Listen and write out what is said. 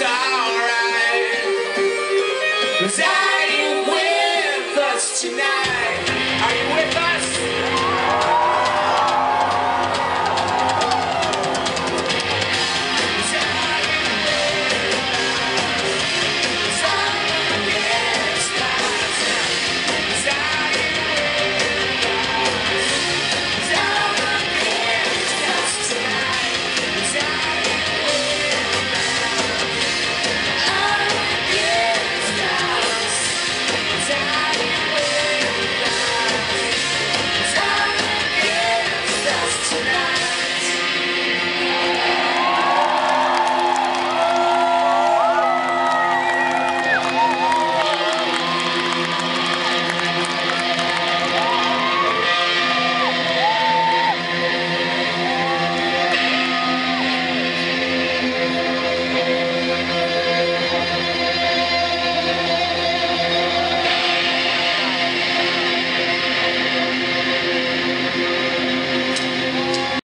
side.